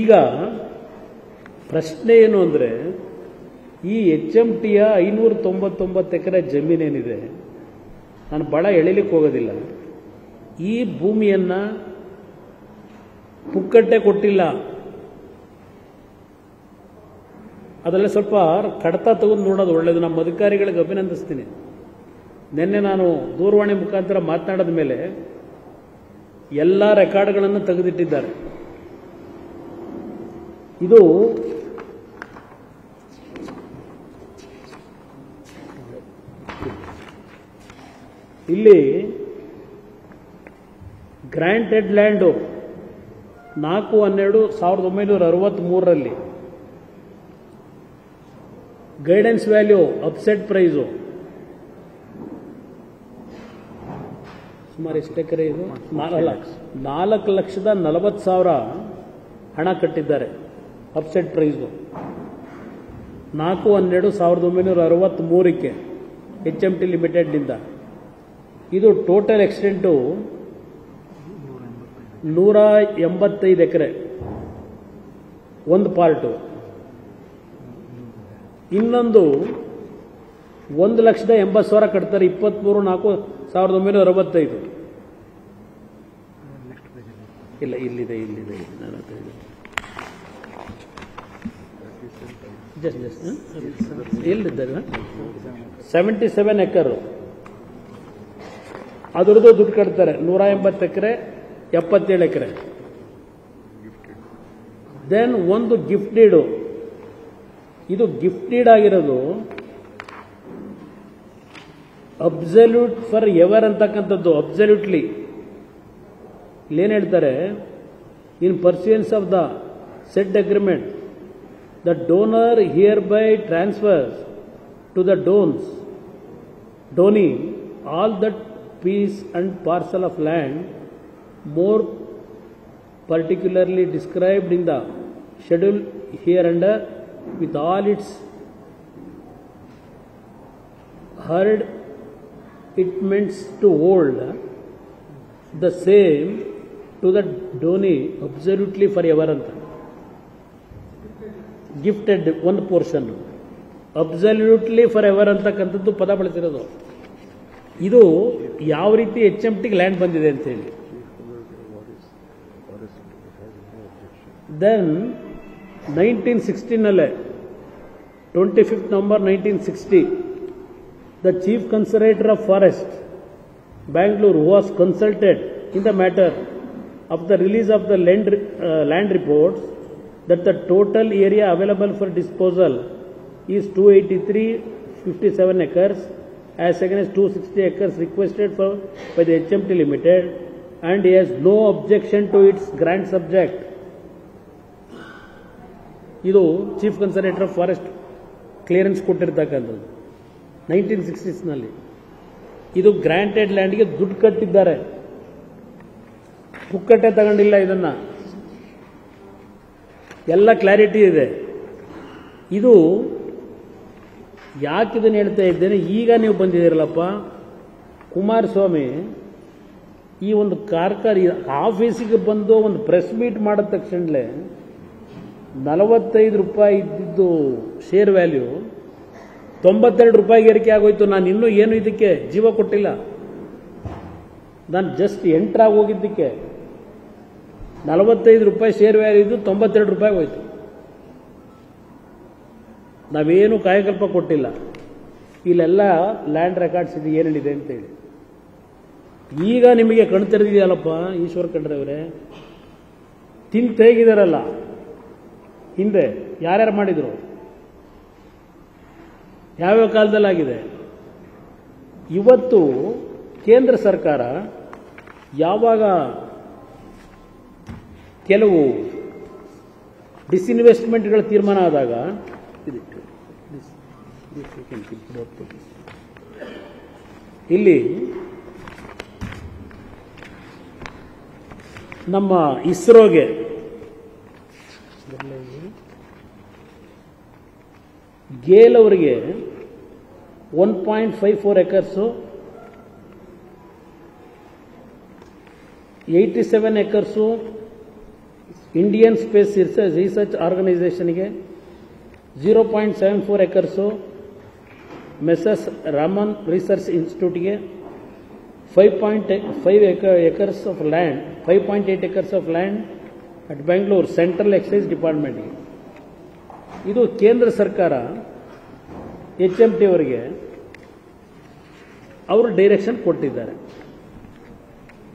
ಈಗ ಪ್ರಶ್ನೆ ಏನು ಅಂದರೆ, ಈ ಎಚ್ ಎಂ ಟಿಯ ಐನೂರ ತೊಂಬತ್ತೊಂಬತ್ತು ಎಕರೆ ಜಮೀನೇನಿದೆ ನಾನು ಭಾಳ ಎಳಿಲಿಕ್ಕೆ ಹೋಗೋದಿಲ್ಲ. ಈ ಭೂಮಿಯನ್ನು ಪುಕ್ಕಟ್ಟೆ ಕೊಟ್ಟಿಲ್ಲ. ಅದರಲ್ಲಿ ಸ್ವಲ್ಪ ಕಡತ ತಗೊಂಡು ನೋಡೋದು ಒಳ್ಳೆಯದು ನಮ್ಮ ಅಧಿಕಾರಿಗಳಿಗೆ ಅಭಿನಂದಿಸ್ತೀನಿ. ನಿನ್ನೆ ನಾನು ದೂರವಾಣಿ ಮುಖಾಂತರ ಮಾತನಾಡಿದ ಮೇಲೆ ಎಲ್ಲ ರೆಕಾರ್ಡ್ಗಳನ್ನು ತೆಗೆದಿಟ್ಟಿದ್ದಾರೆ. ಇದು ಇಲ್ಲಿ ಗ್ರ್ಯಾಂಟೆಡ್ ಲ್ಯಾಂಡು ನಾಲ್ಕು ಹನ್ನೆರಡು ಸಾವಿರದ ಒಂಬೈನೂರ ಅರವತ್ತ್ಮೂರರಲ್ಲಿ ಗೈಡೆನ್ಸ್ ವ್ಯಾಲ್ಯೂ ಅಪ್ಸೆಟ್ ಪ್ರೈಸು ಸುಮಾರು ಎಷ್ಟು ಎಕರೆ ಇದು? ನಾಲ್ಕು ನಾಲ್ಕು ಲಕ್ಷದ ನಲವತ್ತು ಸಾವಿರ ಹಣ ಕಟ್ಟಿದ್ದಾರೆ. ಅಪ್ಸೆಟ್ ಪ್ರೈಸು ನಾಲ್ಕು ಹನ್ನೆರಡು ಸಾವಿರದ ಒಂಬೈನೂರ ಅರವತ್ತ್ಮೂರಕ್ಕೆ ಎಚ್ ಎಂ ಟಿ ಲಿಮಿಟೆಡ್ನಿಂದ ಇದು ಟೋಟಲ್ ಎಕ್ಸ್ಟೆಂಟು ನೂರ ಎಂಬತ್ತೈದು ಎಕರೆ. ಒಂದು ಪಾರ್ಟು ಇನ್ನೊಂದು ಒಂದು ಲಕ್ಷದ ಎಂಬತ್ತು ಸಾವಿರ ಕಟ್ತಾರೆ ಇಪ್ಪತ್ತ್ಮೂರು ನಾಲ್ಕು ಸಾವಿರದ ಒಂಬೈನೂರ ಅರವತ್ತೈದು. ಇಲ್ಲ, ಇಲ್ಲಿದೆ ಇಲ್ಲಿದೆ. ಇಲ್ಲಿ ನಾನು ಹತ್ರ ಇದೆ. ಜಸ್ಟ್ ಜಸ್ಟ್ ಎಲ್ಲಿದ್ದಾರೆ ಸೆವೆಂಟಿ ಸೆವೆನ್ ಎಕರು. ಅದರದ್ದು ದುಡ್ಡು ಕಟ್ತಾರೆ. ನೂರ ಎಂಬತ್ತು ಎಕರೆ, ಎಪ್ಪತ್ತೇಳು ಎಕರೆ. ದೆನ್ ಒಂದು ಗಿಫ್ಟ್ ಡೀಡು ಇದು ಗಿಫ್ಟ್ ಡೀಡ್ ಆಗಿರೋದು ಅಬ್ಸಲ್ಯೂಟ್ ಫಾರ್ ಎವರ್ ಅಂತಕ್ಕಂಥದ್ದು ಅಬ್ಸಲ್ಯೂಟ್ಲಿ ಇಲ್ಲೇನು ಹೇಳ್ತಾರೆ? In pursuance of the said agreement the donor hereby transfers to the dons, donee, all that piece and parcel of land more particularly described in the schedule hereunder with all its herd it means to hold the same to the donee absolutely forever ಅಂತ gifted one portion absolutely for ever ಅಂತಕ್ಕಂಥದ್ದು ಪದ ಬಳಸಿರೋದು. ಇದು ಯಾವ ರೀತಿ H M ಟಿಗೆ land ಬಂದಿದೆ ಅಂತ ಹೇಳಿ then nineteen ಸಿಕ್ಸ್ಟೀನಲ್ಲೇ twenty fifth November nineteen sixty the chief conservator of forest Bangalore was consulted in the matter of the release of the land land reports available for disposal is two eighty three fifty seven acres as against 260 acres requested for, by the HMT Limited, and he has no objection to its grant subject. ಇದು chief conservator of forest clearance ಕೊಟ್ಟಿರ್ತಕ್ಕಂಥದ್ದು nineteen ಸಿಕ್ಸ್ಟೀಸ್ನಲ್ಲಿ ಇದು granted ಲ್ಯಾಂಡ್ಗೆ ದುಡ್ಡು ಕಟ್ಟಿದ್ದಾರೆ. ಪುಕ್ಕಟ್ಟೆ ತಗೊಂಡಿಲ್ಲ ಇದನ್ನ. ಎಲ್ಲ clarity ಇದೆ. ಇದು ಯಾಕೆ ಇದನ್ನು ಹೇಳ್ತಾ ಇದ್ದೇನೆ? ಈಗ ನೀವು ಬಂದಿದ್ದೀರಲ್ಲಪ್ಪ, ಕುಮಾರಸ್ವಾಮಿ ಈ ಒಂದು ಕಾರ್ಖಾನೆ ಆಫೀಸಿಗೆ ಬಂದು ಒಂದು ಪ್ರೆಸ್ ಮೀಟ್ ಮಾಡಿದ ತಕ್ಷಣಲೇ ನಲವತ್ತೈದು ರೂಪಾಯಿ ಇದ್ದಿದ್ದು ಶೇರ್ ವ್ಯಾಲ್ಯೂ ತೊಂಬತ್ತೆರಡು ರೂಪಾಯಿಗೆ ಏರಿಕೆ ಆಗೋಯ್ತು. ನಾನು ಇನ್ನೂ ಏನು ಇದಕ್ಕೆ ಜೀವ ಕೊಟ್ಟಿಲ್ಲ. ನಾನು ಜಸ್ಟ್ ಎಂಟ್ರಾಗಿ ಹೋಗಿದ್ದಕ್ಕೆ ನಲವತ್ತೈದು ರೂಪಾಯಿ ಶೇರ್ ವ್ಯಾಲ್ಯೂ ಇದ್ದು ತೊಂಬತ್ತೆರಡು ರೂಪಾಯಿ ಹೋಯ್ತು. ನಾವೇನು ಕಾಯಕಲ್ಪ ಕೊಟ್ಟಿಲ್ಲ. ಇಲ್ಲೆಲ್ಲ ಲ್ಯಾಂಡ್ ರೆಕಾರ್ಡ್ಸ್ ಇದು ಏನೇನಿದೆ ಅಂತೇಳಿ. ಈಗ ನಿಮಗೆ ಕಣ್ ತೆರೆದಿದೆಯಲ್ಲಪ್ಪ ಈಶ್ವರ್ ಖಂಡ್ರೆ ಅವರೇ ತಿಂದು ತೇಗಿದಾರಲ್ಲ. ಹಿಂದೆ ಯಾರ್ಯಾರು ಮಾಡಿದ್ರು? ಯಾವ್ಯಾವ ಕಾಲದಲ್ಲಾಗಿದೆ? ಇವತ್ತು ಕೇಂದ್ರ ಸರ್ಕಾರ ಯಾವಾಗ ಕೆಲವು ಡಿಸ್ಇನ್ವೆಸ್ಟ್ಮೆಂಟ್ಗಳ ತೀರ್ಮಾನ ಆದಾಗ ಇಲ್ಲಿ ನಮ್ಮ ಇಸ್ರೋಗೆ ಗೇಲ್ ಅವರಿಗೆ one point five four acres, eighty seven acres Indian space research ಆರ್ಗನೈಸೇಷನ್ಗೆ zero point seven four acres messrs Raman research ಇನ್ಸ್ಟಿಟ್ಯೂಟ್ಗೆ five point five acres of land five point eight acres of land at Bengaluru central excise ಡಿಪಾರ್ಟ್ಮೆಂಟ್ಗೆ ಇದು ಕೇಂದ್ರ ಸರ್ಕಾರ H M T ಅವರಿಗೆ ಅವರು direction ಕೊಟ್ಟಿದ್ದಾರೆ.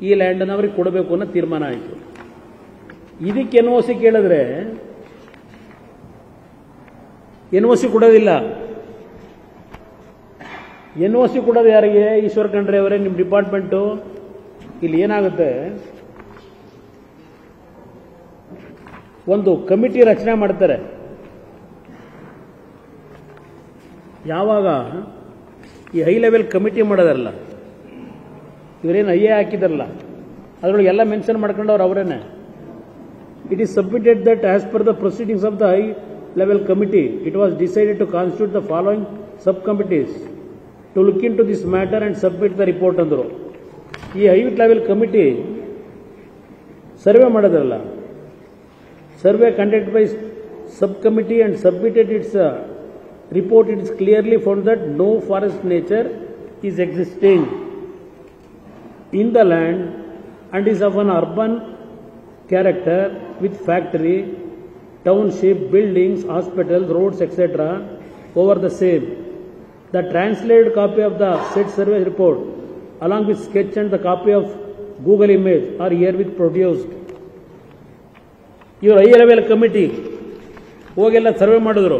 ಈ ಲ್ಯಾಂಡನ್ನು ಅವ್ರಿಗೆ ಕೊಡಬೇಕು ಅನ್ನೋ ತೀರ್ಮಾನ ಆಯಿತು. ಇದಕ್ಕೆ ಎನ್ ಒ ಸಿ ಕೇಳಿದ್ರೆ ಎನ್ ಒ ಸಿ ಕೊಡೋದಿಲ್ಲ. ಎನ್ ಒ ಸಿ ಕೊಡೋದು ಯಾರಿಗೆ? ಈಶ್ವರ್ ಖಂಡ್ರೆ ಅವರೇ, ನಿಮ್ಮ ಡಿಪಾರ್ಟ್ಮೆಂಟು. ಇಲ್ಲಿ ಏನಾಗುತ್ತೆ? ಒಂದು ಕಮಿಟಿ ರಚನೆ ಮಾಡ್ತಾರೆ. ಯಾವಾಗ? ಈ ಹೈ ಲೆವೆಲ್ ಕಮಿಟಿ ಮಾಡೋದಲ್ಲ ಇವರೇನು ಐ ಎ ಹಾಕಿದಾರಲ್ಲ. ಅದರೊಳಗೆ ಎಲ್ಲ ಮೆನ್ಷನ್ ಮಾಡ್ಕೊಂಡವ್ರು ಅವರೇನೆ. It is submitted that as per the proceedings of the high level committee it was decided to constitute the following sub committees to look into this matter and submit the report ಅಂದರು ಈ high level committee survey ಮಾಡೋದಲ್ಲ survey conduct by sub committee and submitted its report. It is clearly found that no forest nature is existing in the land and is of an urban character with factory, township, buildings, hospitals, roads, etc. over the same. The translated copy of the said survey report along with sketch and the copy of Google image are herewith produced. Your high level committee, ಹೋಗೆಲ್ಲ survey ಮಾಡಿದ್ರು